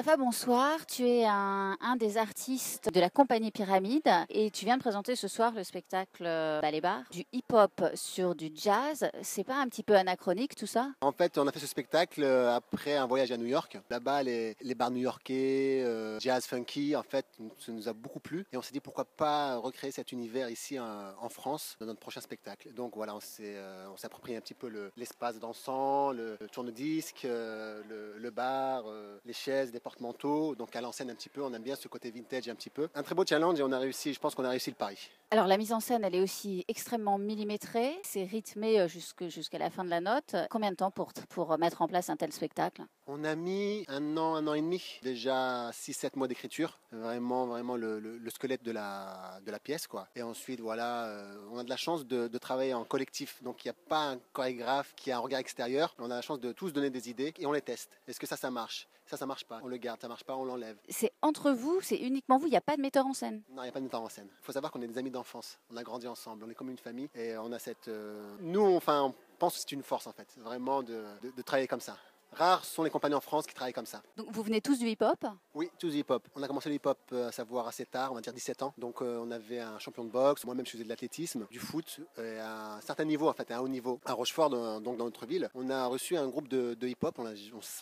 Mustapha, bonsoir. Tu es un, des artistes de la compagnie Pyramide et tu viens de présenter ce soir le spectacle Ballet Bar, du hip-hop sur du jazz. C'est pas un petit peu anachronique tout ça? En fait, on a fait ce spectacle euh, après un voyage à New York. Là-bas, les, les, bars new-yorkais, euh, jazz funky, en fait, ça nous a beaucoup plu et on s'est dit pourquoi pas recréer cet univers ici en, France dans notre prochain spectacle. Donc voilà, on s'est euh, approprié un petit peu l'espace le, dansant, le, le tourne-disque, euh, le, le, bar, euh, les chaises, des Donc à l'ancienne un petit peu, on aime bien ce côté vintage un petit peu. Un très beau challenge et on a réussi, je pense qu'on a réussi le pari. Alors la mise en scène, elle est aussi extrêmement millimétrée. C'est rythmé jusqu'à jusqu la fin de la note. Combien de temps pour, pour mettre en place un tel spectacle? On a mis un an, un an et demi. Déjà 6-7 mois d'écriture. Vraiment, vraiment le, le, le, squelette de la, de la pièce. quoi. Et ensuite, voilà, euh, on a de la chance de, de travailler en collectif. Donc il n'y a pas un chorégraphe qui a un regard extérieur. On a la chance de tous donner des idées et on les teste. Est-ce que ça, ça marche? Ça, ça marche pas. On le garde. Ça marche pas, on l'enlève. C'est entre vous, c'est uniquement vous. Il n'y a pas de metteur en scène? Non, il n'y a pas de metteur en scène. Il faut savoir qu'on est des amis On a grandi ensemble. On est comme une famille et on a cette. Euh... Nous, enfin, on pense que c'est une force en fait, vraiment de, de travailler comme ça. Rares sont les compagnies en France qui travaillent comme ça. Donc vous venez tous du hip-hop? Oui, tous du hip-hop. On a commencé le hip-hop euh, à savoir assez tard, on va dire 17 ans. Donc euh, on avait un champion de boxe, moi-même je faisais de l'athlétisme, du foot, et à un certain niveau en fait, à un haut niveau. À Rochefort, dans, donc dans notre ville, on a reçu un groupe de, de hip-hop, on ne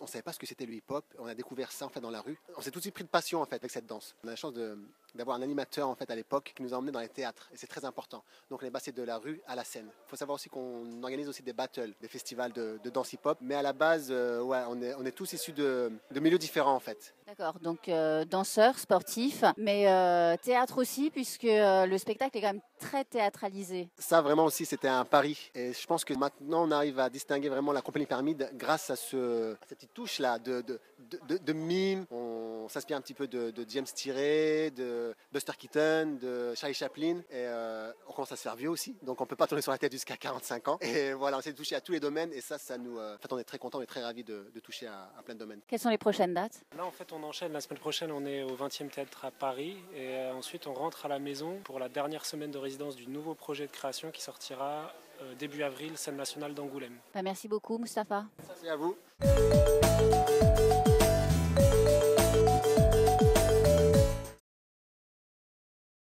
savait pas ce que c'était le hip-hop, on a découvert ça en fait dans la rue. On s'est tout de suite pris de passion en fait avec cette danse. On a la chance de d'avoir un animateur en fait à l'époque qui nous a emmenés dans les théâtres et c'est très important. Donc on est passé de la rue à la scène. Il faut savoir aussi qu'on organise aussi des battles, des festivals de, de danse hip-hop, mais à la base, euh, ouais, on est, on est tous issus de, de milieux différents en fait. D'accord, donc euh, danseurs, sportifs, mais euh, théâtre aussi, puisque euh, le spectacle est quand même très théâtralisé. Ça vraiment aussi c'était un pari. Et je pense que maintenant on arrive à distinguer vraiment la compagnie pyramide grâce à, ce, à cette petite touche là de, de, de, de mime. On s'inspire un petit peu de, de James Tiré, de Buster Keaton, de Charlie Chaplin. Et euh, on commence à se faire vieux aussi, donc on peut pas tourner sur la tête jusqu'à 45 ans. Et voilà, on essaie de toucher à tous les domaines et ça, ça nous. Euh, en fait, on est très content et très ravis de, de toucher à, à, plein de domaines. Quelles sont les prochaines dates? Là, en fait, on enchaîne. La semaine prochaine, on est au 20e théâtre à Paris et euh, ensuite on rentre à la maison pour la dernière semaine de résidence du nouveau projet de création qui sortira euh, début avril, scène nationale d'Angoulême. Bah, merci beaucoup, Mustapha. Merci à vous.